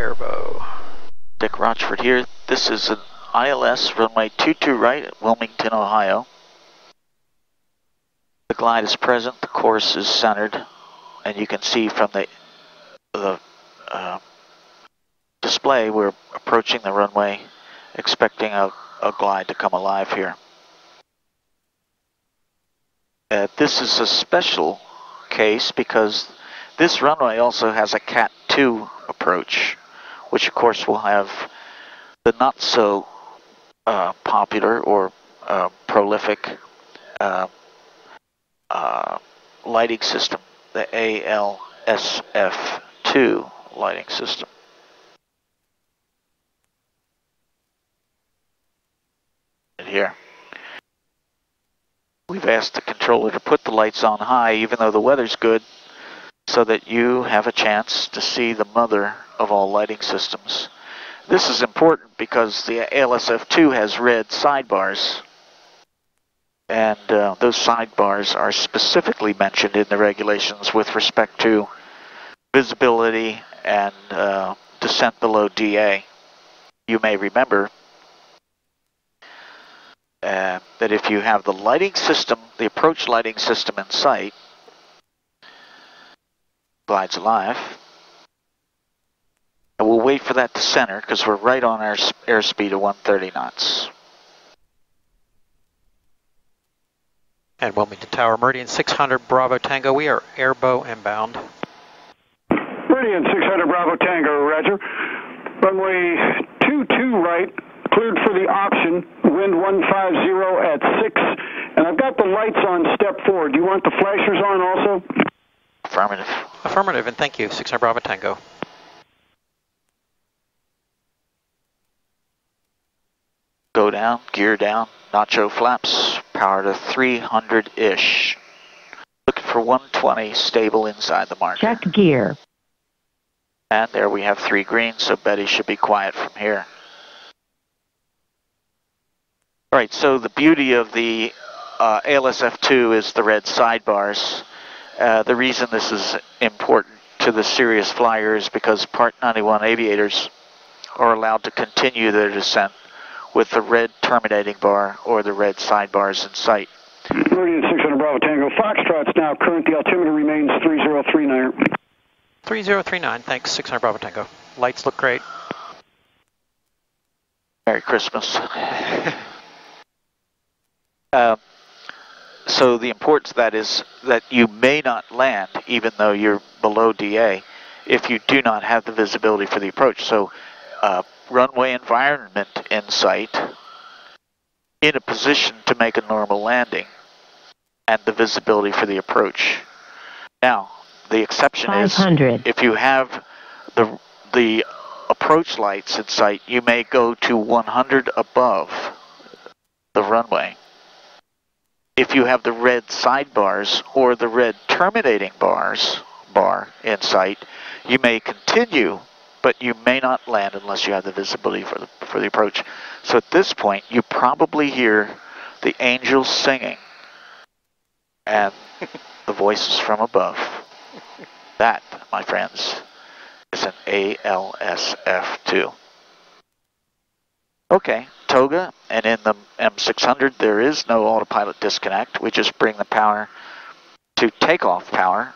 Airbo. Dick Rochfort here. This is an ILS runway 22 right at Wilmington, Ohio. The glide is present, the course is centered, and you can see from the, the uh, display we're approaching the runway expecting a, a glide to come alive here. Uh, this is a special case because this runway also has a Cat 2 approach, which of course will have the not so uh, popular or uh, prolific uh, uh lighting system, the ALSF2 lighting system. Here. We've asked the controller to put the lights on high even though the weather's good so that you have a chance to see the mother of all lighting systems. This is important because the ALSF2 has red sidebars and uh, those sidebars are specifically mentioned in the regulations with respect to visibility and uh, descent below DA. You may remember uh, that if you have the lighting system, the approach lighting system in sight, glides alive. And we'll wait for that to center because we're right on our airspeed of 130 knots. And Wilmington Tower, Meridian 600 Bravo Tango, we are airbow inbound. Meridian 600 Bravo Tango, roger. Runway 22 right, cleared for the option, wind 150 at 6, and I've got the lights on step 4. Do you want the flashers on also? Affirmative. Affirmative, and thank you. 600 Bravo Tango. Go down, gear down, nacho flaps, power to 300-ish. Looking for 120, stable inside the marker. Check gear. And there we have three greens, so Betty should be quiet from here. All right, so the beauty of the uh, ALSF2 is the red sidebars. Uh, the reason this is important to the serious flyers because Part 91 aviators are allowed to continue their descent with the red terminating bar or the red sidebars in sight. Meridian 600 Bravo Tango. Foxtrot's now current. The altimeter remains 3039. 3039, thanks. 600 Bravo Tango. Lights look great. Merry Christmas. uh, so the importance of that is that you may not land even though you're below DA if you do not have the visibility for the approach. So uh, runway environment in sight in a position to make a normal landing and the visibility for the approach. Now, the exception is if you have the, the approach lights in sight, you may go to 100 above the runway if you have the red sidebars or the red terminating bars bar in sight, you may continue, but you may not land unless you have the visibility for the, for the approach. So at this point, you probably hear the angels singing and the voices from above. That, my friends, is an ALSF2. Okay, toga, and in the M600 there is no autopilot disconnect. We just bring the power to takeoff power.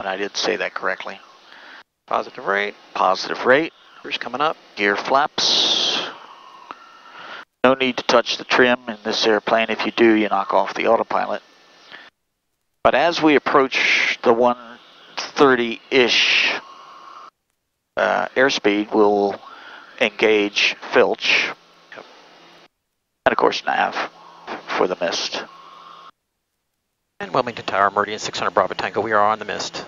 And I did say that correctly. Positive rate. Positive rate. Cruise coming up. Gear flaps. No need to touch the trim in this airplane. If you do, you knock off the autopilot. But as we approach the 130-ish uh, airspeed will engage filch, and of course nav for the missed. And Wilmington Tower, Meridian 600 Bravo Tango, we are on the missed.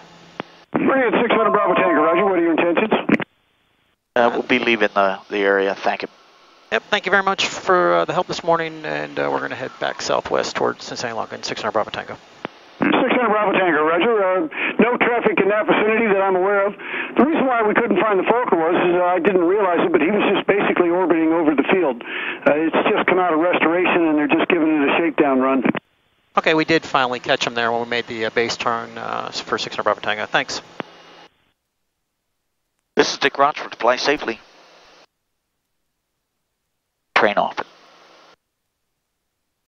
Meridian 600 Bravo Tango, roger, what are your intentions? Uh, we'll be leaving the, the area, thank you. Yep, thank you very much for uh, the help this morning, and uh, we're going to head back southwest towards Cincinnati Lunken, 600 Bravo Tango. 600 Bravo Tango, roger. Uh, no traffic in that vicinity that I'm aware of. The reason why we couldn't find the Fokker was is uh, I didn't realize it, but he was just basically orbiting over the field. Uh, it's Okay, we did finally catch him there when we made the uh, base turn uh, for 600 Bravo Tango. Thanks. This is Dick Rochfort. Fly safely. Train off